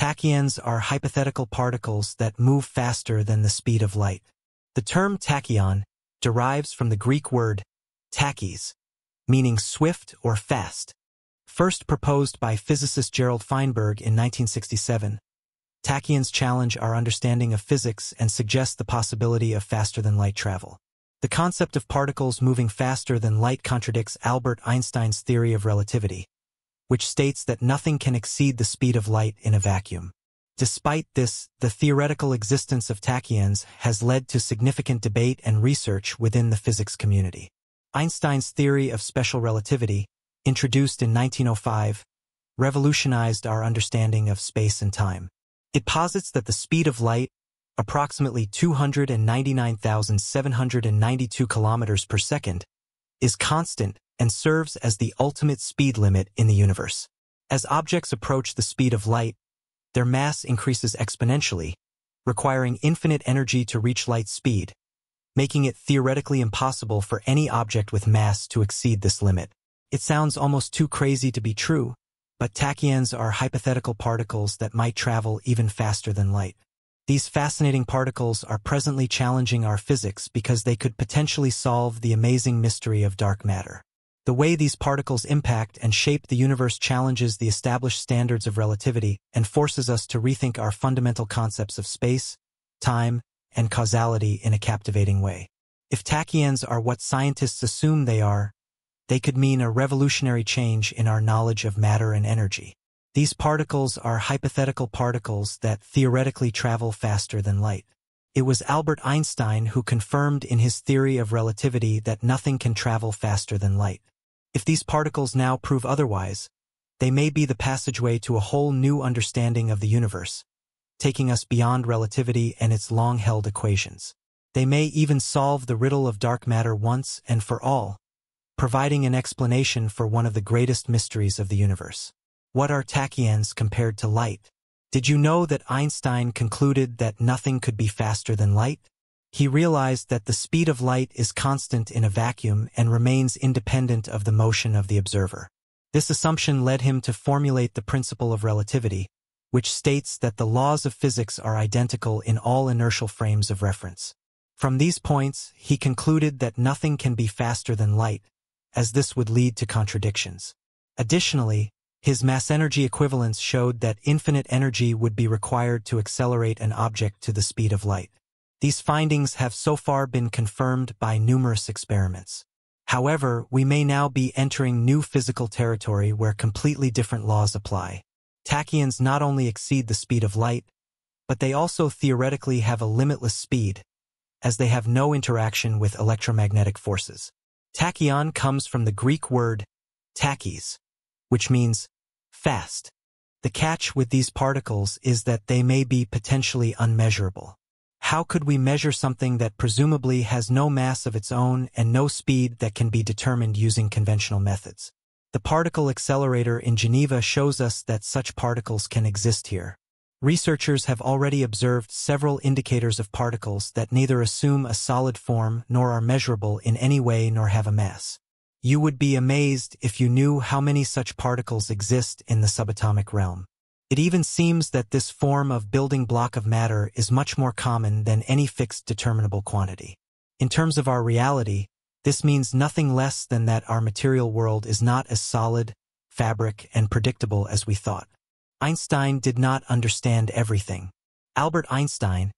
Tachyons are hypothetical particles that move faster than the speed of light. The term tachyon derives from the Greek word tachys, meaning swift or fast. First proposed by physicist Gerald Feinberg in 1967, tachyons challenge our understanding of physics and suggest the possibility of faster-than-light travel. The concept of particles moving faster than light contradicts Albert Einstein's theory of relativity, which states that nothing can exceed the speed of light in a vacuum. Despite this, the theoretical existence of tachyons has led to significant debate and research within the physics community. Einstein's theory of special relativity, introduced in 1905, revolutionized our understanding of space and time. It posits that the speed of light, approximately 299,792 kilometers per second, is constant and serves as the ultimate speed limit in the universe. As objects approach the speed of light, their mass increases exponentially, requiring infinite energy to reach light speed, making it theoretically impossible for any object with mass to exceed this limit. It sounds almost too crazy to be true, but tachyons are hypothetical particles that might travel even faster than light. These fascinating particles are presently challenging our physics because they could potentially solve the amazing mystery of dark matter. The way these particles impact and shape the universe challenges the established standards of relativity and forces us to rethink our fundamental concepts of space, time, and causality in a captivating way. If tachyons are what scientists assume they are, they could mean a revolutionary change in our knowledge of matter and energy. These particles are hypothetical particles that theoretically travel faster than light. It was Albert Einstein who confirmed in his theory of relativity that nothing can travel faster than light. If these particles now prove otherwise, they may be the passageway to a whole new understanding of the universe, taking us beyond relativity and its long-held equations. They may even solve the riddle of dark matter once and for all, providing an explanation for one of the greatest mysteries of the universe. What are tachyons compared to light? Did you know that Einstein concluded that nothing could be faster than light? He realized that the speed of light is constant in a vacuum and remains independent of the motion of the observer. This assumption led him to formulate the principle of relativity, which states that the laws of physics are identical in all inertial frames of reference. From these points, he concluded that nothing can be faster than light, as this would lead to contradictions. Additionally, his mass-energy equivalence showed that infinite energy would be required to accelerate an object to the speed of light. These findings have so far been confirmed by numerous experiments. However, we may now be entering new physical territory where completely different laws apply. Tachyons not only exceed the speed of light, but they also theoretically have a limitless speed, as they have no interaction with electromagnetic forces. Tachyon comes from the Greek word tachys, which means fast. The catch with these particles is that they may be potentially unmeasurable. How could we measure something that presumably has no mass of its own and no speed that can be determined using conventional methods? The particle accelerator in Geneva shows us that such particles can exist here. Researchers have already observed several indicators of particles that neither assume a solid form nor are measurable in any way nor have a mass. You would be amazed if you knew how many such particles exist in the subatomic realm. It even seems that this form of building block of matter is much more common than any fixed determinable quantity. In terms of our reality, this means nothing less than that our material world is not as solid, fabric, and predictable as we thought. Einstein did not understand everything. Albert Einstein,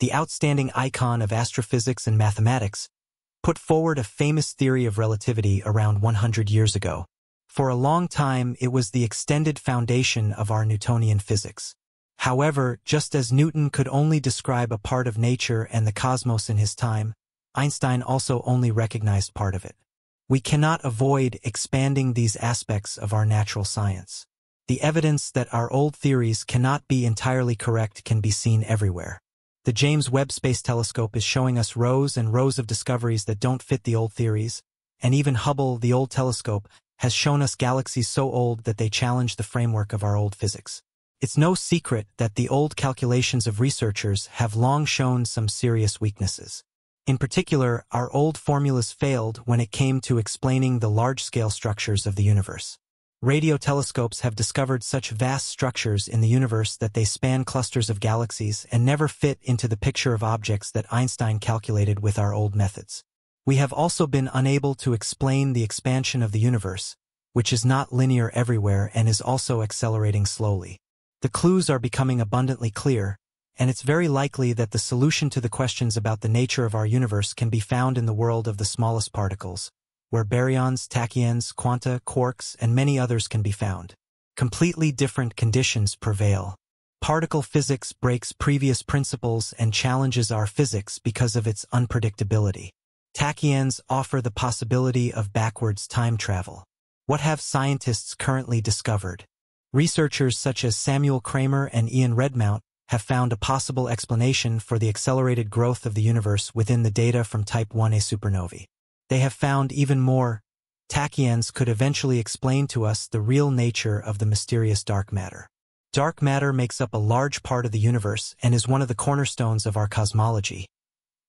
the outstanding icon of astrophysics and mathematics, put forward a famous theory of relativity around 100 years ago. For a long time, it was the extended foundation of our Newtonian physics. However, just as Newton could only describe a part of nature and the cosmos in his time, Einstein also only recognized part of it. We cannot avoid expanding these aspects of our natural science. The evidence that our old theories cannot be entirely correct can be seen everywhere. The James Webb Space Telescope is showing us rows and rows of discoveries that don't fit the old theories, and even Hubble, the old telescope, has shown us galaxies so old that they challenge the framework of our old physics. It's no secret that the old calculations of researchers have long shown some serious weaknesses. In particular, our old formulas failed when it came to explaining the large-scale structures of the universe. Radio telescopes have discovered such vast structures in the universe that they span clusters of galaxies and never fit into the picture of objects that Einstein calculated with our old methods. We have also been unable to explain the expansion of the universe, which is not linear everywhere and is also accelerating slowly. The clues are becoming abundantly clear, and it's very likely that the solution to the questions about the nature of our universe can be found in the world of the smallest particles, where baryons, tachyons, quanta, quarks, and many others can be found. Completely different conditions prevail. Particle physics breaks previous principles and challenges our physics because of its unpredictability. Tachyons offer the possibility of backwards time travel. What have scientists currently discovered? Researchers such as Samuel Kramer and Ian Redmount have found a possible explanation for the accelerated growth of the universe within the data from Type 1a supernovae. They have found even more. Tachyons could eventually explain to us the real nature of the mysterious dark matter. Dark matter makes up a large part of the universe and is one of the cornerstones of our cosmology,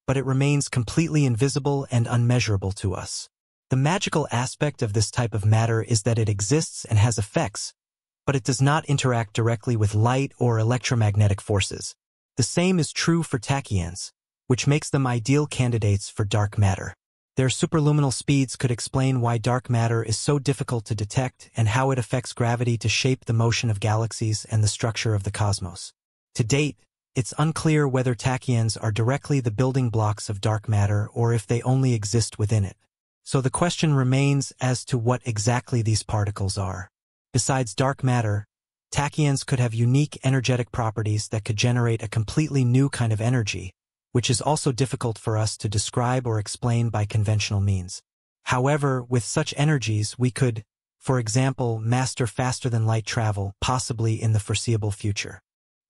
but it remains completely invisible and unmeasurable to us. The magical aspect of this type of matter is that it exists and has effects, but it does not interact directly with light or electromagnetic forces. The same is true for tachyons, which makes them ideal candidates for dark matter. Their superluminal speeds could explain why dark matter is so difficult to detect and how it affects gravity to shape the motion of galaxies and the structure of the cosmos. To date, it's unclear whether tachyons are directly the building blocks of dark matter or if they only exist within it. So the question remains as to what exactly these particles are. Besides dark matter, tachyons could have unique energetic properties that could generate a completely new kind of energy, which is also difficult for us to describe or explain by conventional means. However, with such energies, we could, for example, master faster-than-light travel, possibly in the foreseeable future.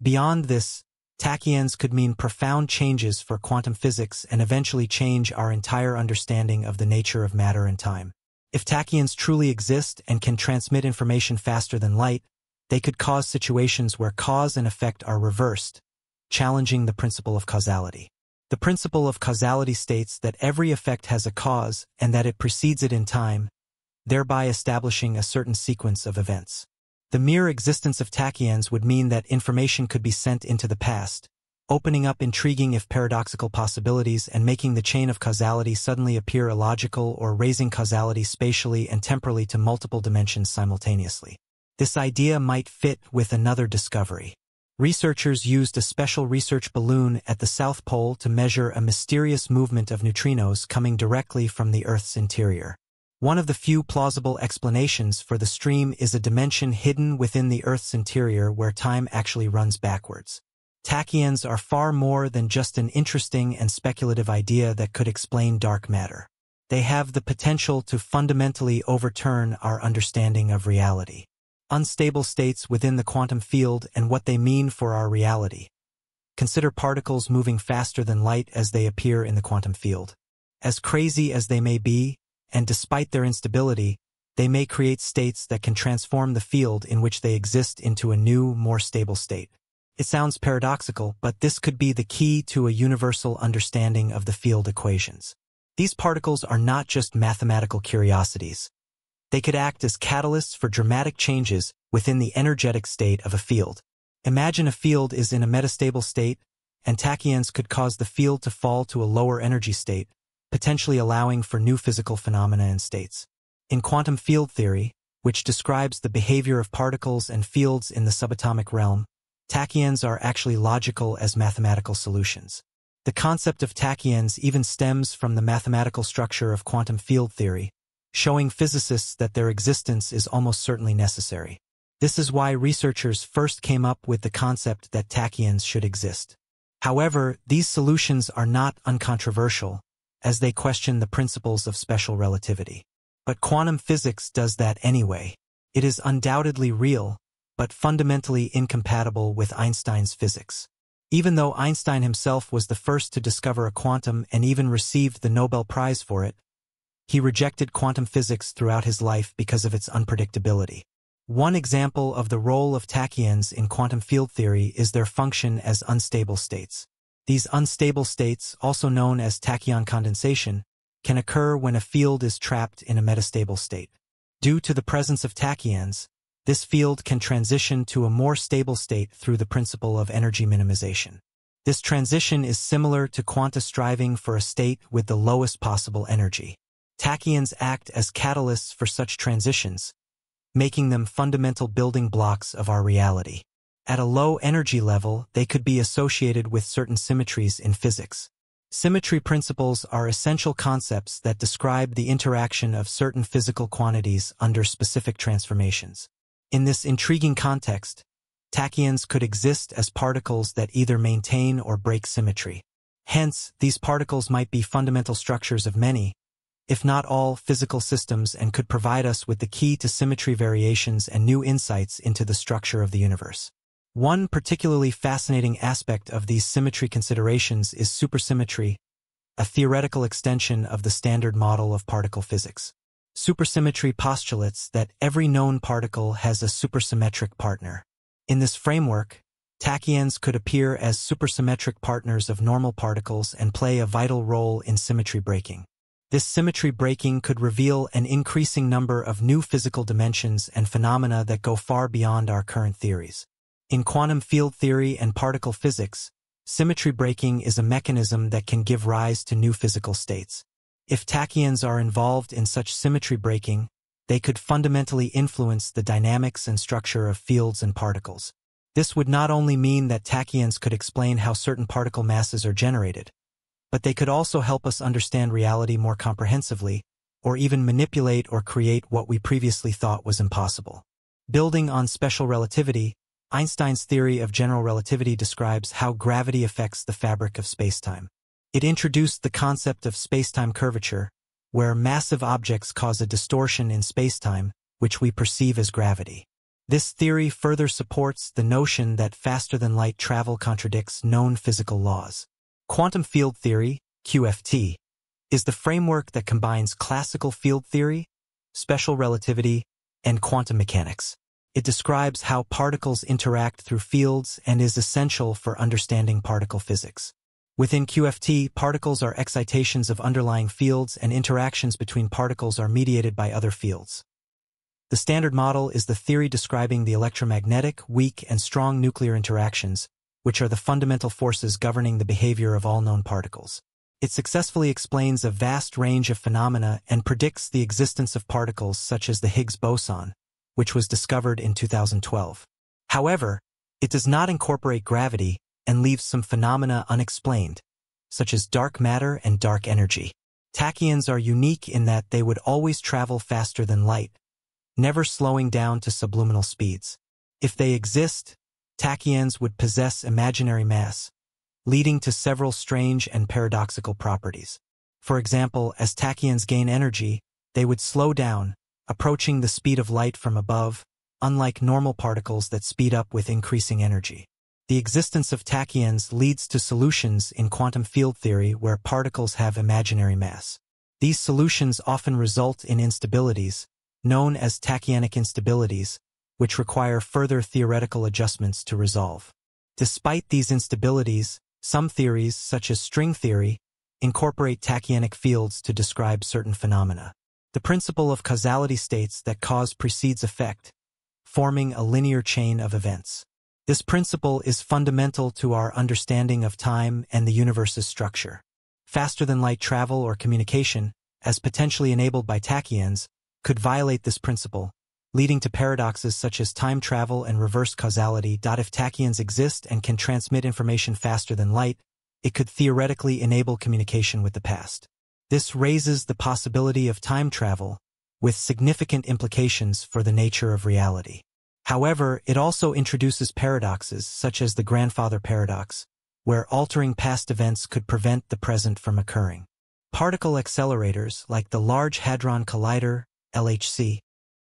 Beyond this, tachyons could mean profound changes for quantum physics and eventually change our entire understanding of the nature of matter and time. If tachyons truly exist and can transmit information faster than light, they could cause situations where cause and effect are reversed, challenging the principle of causality. The principle of causality states that every effect has a cause and that it precedes it in time, thereby establishing a certain sequence of events. The mere existence of tachyons would mean that information could be sent into the past, opening up intriguing if paradoxical possibilities and making the chain of causality suddenly appear illogical or raising causality spatially and temporally to multiple dimensions simultaneously. This idea might fit with another discovery. Researchers used a special research balloon at the South Pole to measure a mysterious movement of neutrinos coming directly from the Earth's interior. One of the few plausible explanations for the stream is a dimension hidden within the Earth's interior where time actually runs backwards. Tachyons are far more than just an interesting and speculative idea that could explain dark matter. They have the potential to fundamentally overturn our understanding of reality. Unstable states within the quantum field and what they mean for our reality. Consider particles moving faster than light as they appear in the quantum field. As crazy as they may be, and despite their instability, they may create states that can transform the field in which they exist into a new, more stable state. It sounds paradoxical, but this could be the key to a universal understanding of the field equations. These particles are not just mathematical curiosities. They could act as catalysts for dramatic changes within the energetic state of a field. Imagine a field is in a metastable state, and tachyons could cause the field to fall to a lower energy state, potentially allowing for new physical phenomena and states. In quantum field theory, which describes the behavior of particles and fields in the subatomic realm, Tachyons are actually logical as mathematical solutions. The concept of tachyons even stems from the mathematical structure of quantum field theory, showing physicists that their existence is almost certainly necessary. This is why researchers first came up with the concept that tachyons should exist. However, these solutions are not uncontroversial, as they question the principles of special relativity. But quantum physics does that anyway. It is undoubtedly real, but fundamentally incompatible with Einstein's physics. Even though Einstein himself was the first to discover a quantum and even received the Nobel Prize for it, he rejected quantum physics throughout his life because of its unpredictability. One example of the role of tachyons in quantum field theory is their function as unstable states. These unstable states, also known as tachyon condensation, can occur when a field is trapped in a metastable state. Due to the presence of tachyons, this field can transition to a more stable state through the principle of energy minimization. This transition is similar to quanta striving for a state with the lowest possible energy. Tachyons act as catalysts for such transitions, making them fundamental building blocks of our reality. At a low energy level, they could be associated with certain symmetries in physics. Symmetry principles are essential concepts that describe the interaction of certain physical quantities under specific transformations. In this intriguing context, tachyons could exist as particles that either maintain or break symmetry. Hence, these particles might be fundamental structures of many, if not all, physical systems and could provide us with the key to symmetry variations and new insights into the structure of the universe. One particularly fascinating aspect of these symmetry considerations is supersymmetry, a theoretical extension of the standard model of particle physics. Supersymmetry postulates that every known particle has a supersymmetric partner. In this framework, tachyons could appear as supersymmetric partners of normal particles and play a vital role in symmetry breaking. This symmetry breaking could reveal an increasing number of new physical dimensions and phenomena that go far beyond our current theories. In quantum field theory and particle physics, symmetry breaking is a mechanism that can give rise to new physical states. If tachyons are involved in such symmetry breaking, they could fundamentally influence the dynamics and structure of fields and particles. This would not only mean that tachyons could explain how certain particle masses are generated, but they could also help us understand reality more comprehensively, or even manipulate or create what we previously thought was impossible. Building on special relativity, Einstein's theory of general relativity describes how gravity affects the fabric of spacetime. It introduced the concept of spacetime curvature, where massive objects cause a distortion in spacetime, which we perceive as gravity. This theory further supports the notion that faster-than-light travel contradicts known physical laws. Quantum field theory, QFT, is the framework that combines classical field theory, special relativity, and quantum mechanics. It describes how particles interact through fields and is essential for understanding particle physics. Within QFT, particles are excitations of underlying fields and interactions between particles are mediated by other fields. The standard model is the theory describing the electromagnetic, weak, and strong nuclear interactions, which are the fundamental forces governing the behavior of all known particles. It successfully explains a vast range of phenomena and predicts the existence of particles such as the Higgs boson, which was discovered in 2012. However, it does not incorporate gravity and leaves some phenomena unexplained, such as dark matter and dark energy. Tachyons are unique in that they would always travel faster than light, never slowing down to subluminal speeds. If they exist, tachyons would possess imaginary mass, leading to several strange and paradoxical properties. For example, as tachyons gain energy, they would slow down, approaching the speed of light from above, unlike normal particles that speed up with increasing energy. The existence of tachyons leads to solutions in quantum field theory where particles have imaginary mass. These solutions often result in instabilities, known as tachyonic instabilities, which require further theoretical adjustments to resolve. Despite these instabilities, some theories, such as string theory, incorporate tachyonic fields to describe certain phenomena. The principle of causality states that cause precedes effect, forming a linear chain of events. This principle is fundamental to our understanding of time and the universe's structure. Faster-than-light travel or communication, as potentially enabled by tachyons, could violate this principle, leading to paradoxes such as time travel and reverse causality. If tachyons exist and can transmit information faster than light, it could theoretically enable communication with the past. This raises the possibility of time travel, with significant implications for the nature of reality. However, it also introduces paradoxes such as the grandfather paradox, where altering past events could prevent the present from occurring. Particle accelerators like the Large Hadron Collider, LHC,